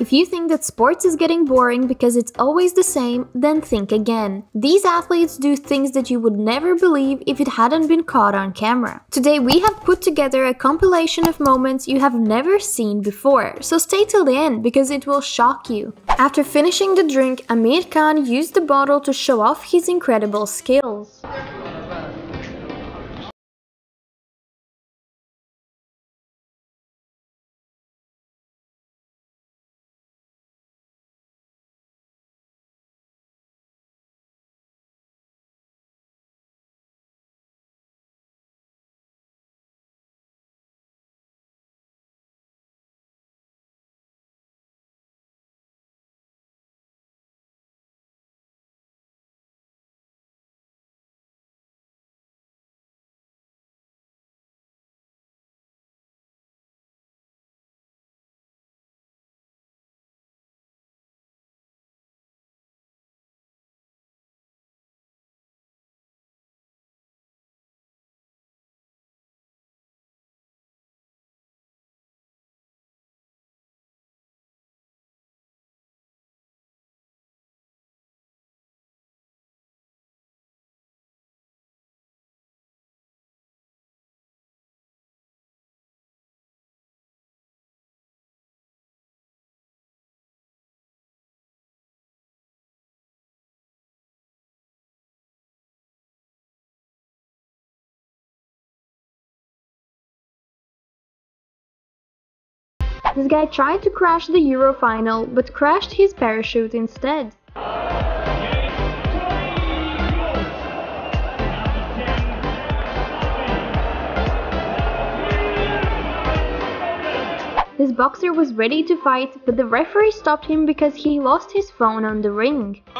If you think that sports is getting boring because it's always the same, then think again. These athletes do things that you would never believe if it hadn't been caught on camera. Today we have put together a compilation of moments you have never seen before, so stay till the end because it will shock you. After finishing the drink, Amir Khan used the bottle to show off his incredible skills. This guy tried to crash the Euro final, but crashed his parachute instead. This boxer was ready to fight, but the referee stopped him because he lost his phone on the ring.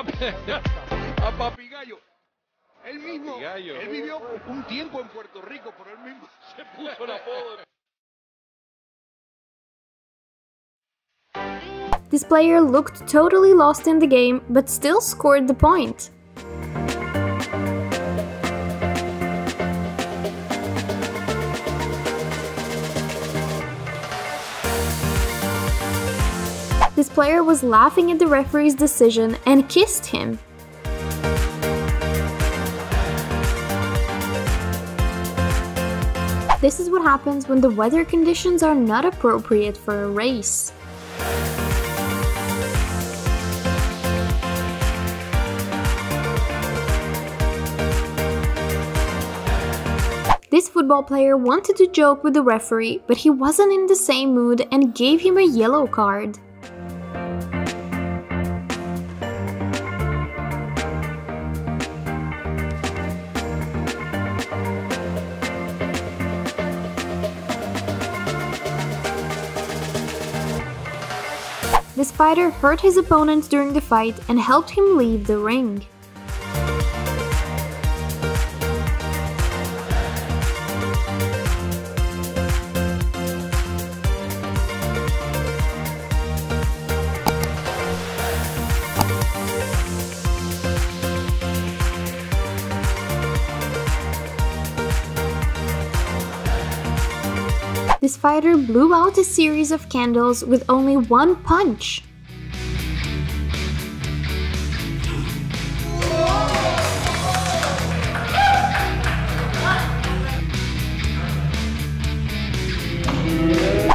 Él vivió un tiempo en Puerto Rico, pero él mismo se puso. This player looked totally lost in the game, but still scored the point. This player was laughing at the referee's decision and kissed him. This is what happens when the weather conditions are not appropriate for a race. This football player wanted to joke with the referee, but he wasn't in the same mood and gave him a yellow card. The fighter hurt his opponent during the fight and helped him leave the ring. Fighter blew out a series of candles with only one punch.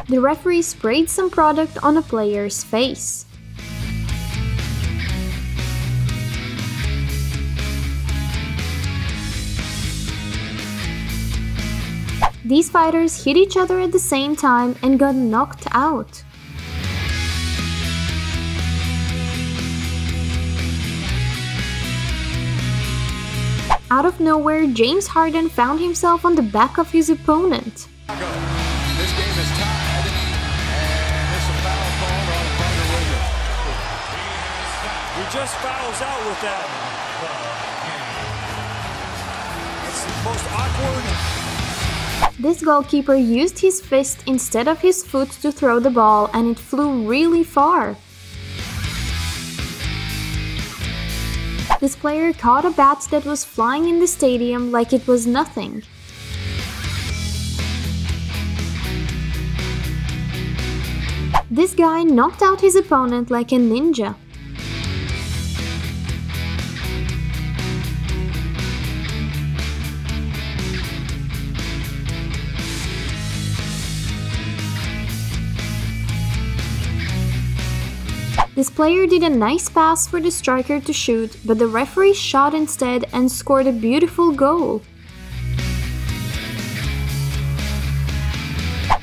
The referee sprayed some product on a player's face. These fighters hit each other at the same time and got knocked out. Out of nowhere, James Harden found himself on the back of his opponent. Just fouls out with that. It's the most awkward. This goalkeeper used his fist instead of his foot to throw the ball and it flew really far. This player caught a bat that was flying in the stadium like it was nothing. This guy knocked out his opponent like a ninja. This player did a nice pass for the striker to shoot, but the referee shot instead and scored a beautiful goal.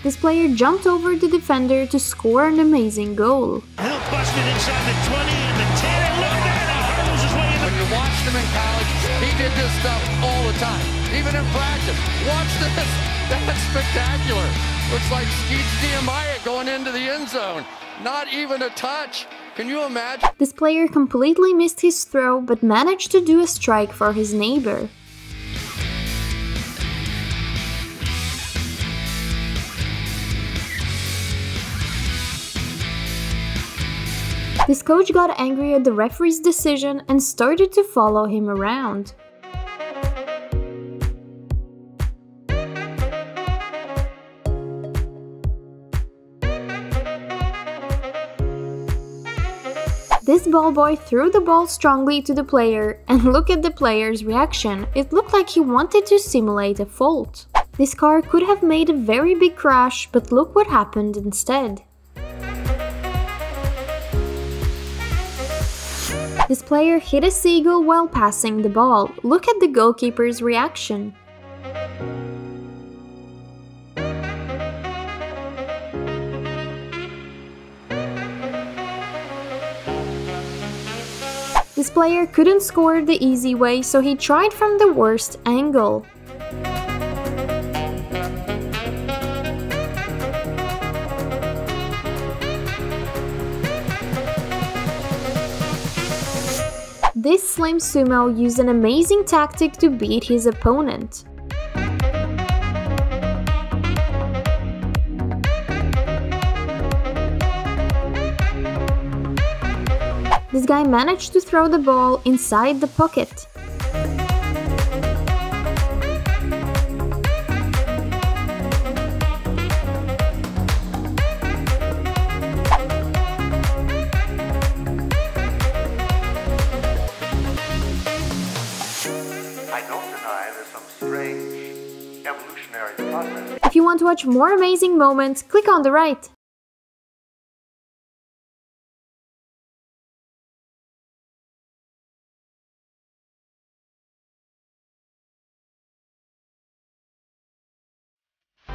This player jumped over the defender to score an amazing goal. Hill busted inside the 20 and the 10, and look at that! He hurdles his way in When you watched him in college, he did this stuff all the time, even in practice. Watch this. That's spectacular. Looks like Skeets Nehemiah going into the end zone. Not even a touch. Can you imagine? This player completely missed his throw but managed to do a strike for his neighbor. This coach got angry at the referee's decision and started to follow him around. This ball boy threw the ball strongly to the player, and look at the player's reaction. It looked like he wanted to simulate a fault. This car could have made a very big crash, but look what happened instead. This player hit a seagull while passing the ball. Look at the goalkeeper's reaction. This player couldn't score the easy way, so he tried from the worst angle. This slim sumo used an amazing tactic to beat his opponent. This guy managed to throw the ball inside the pocket. I don't deny there's some strange evolutionary process. If you want to watch more amazing moments, click on the right.